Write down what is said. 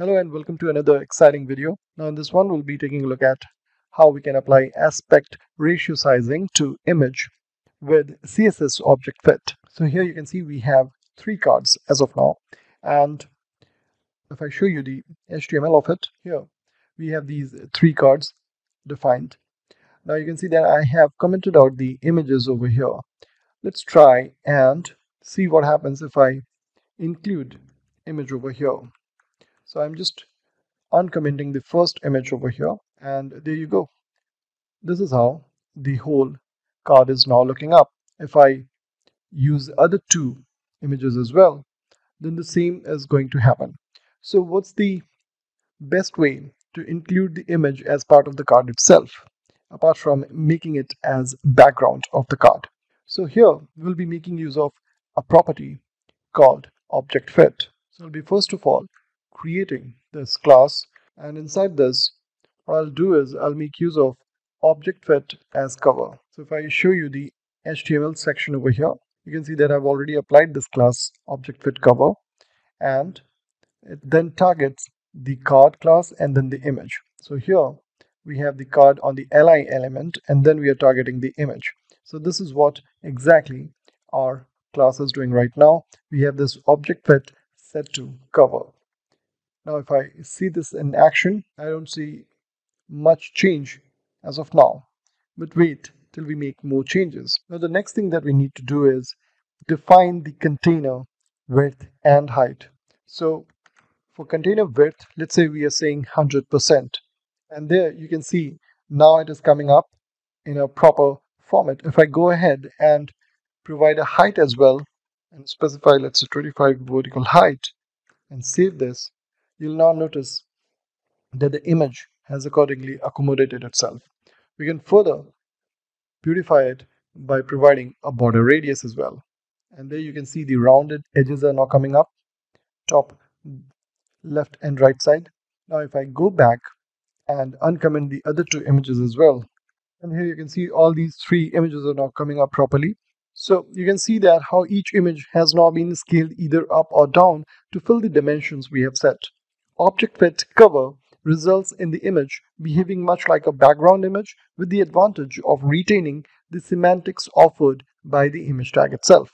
Hello and welcome to another exciting video. Now in this one we'll be taking a look at how we can apply aspect ratio sizing to image with CSS object fit. So here you can see we have three cards as of now and if I show you the HTML of it here we have these three cards defined. Now you can see that I have commented out the images over here. Let's try and see what happens if I include image over here. So I'm just uncommenting the first image over here and there you go. This is how the whole card is now looking up. If I use the other two images as well, then the same is going to happen. So what's the best way to include the image as part of the card itself, apart from making it as background of the card? So here we'll be making use of a property called object fit. So I'll be first of all creating this class and inside this what I'll do is I'll make use of object fit as cover. So if I show you the HTML section over here you can see that I've already applied this class object fit cover and it then targets the card class and then the image. So here we have the card on the li element and then we are targeting the image. So this is what exactly our class is doing right now. We have this object fit set to cover. Now if I see this in action, I don't see much change as of now. But wait till we make more changes. Now the next thing that we need to do is define the container width and height. So for container width, let's say we are saying 100%. And there you can see now it is coming up in a proper format. If I go ahead and provide a height as well and specify let's say 25 vertical height and save this, you'll now notice that the image has accordingly accommodated itself. We can further beautify it by providing a border radius as well. And there you can see the rounded edges are now coming up, top, left and right side. Now if I go back and uncomment the other two images as well, and here you can see all these three images are now coming up properly. So you can see that how each image has now been scaled either up or down to fill the dimensions we have set. Object fit cover results in the image behaving much like a background image with the advantage of retaining the semantics offered by the image tag itself.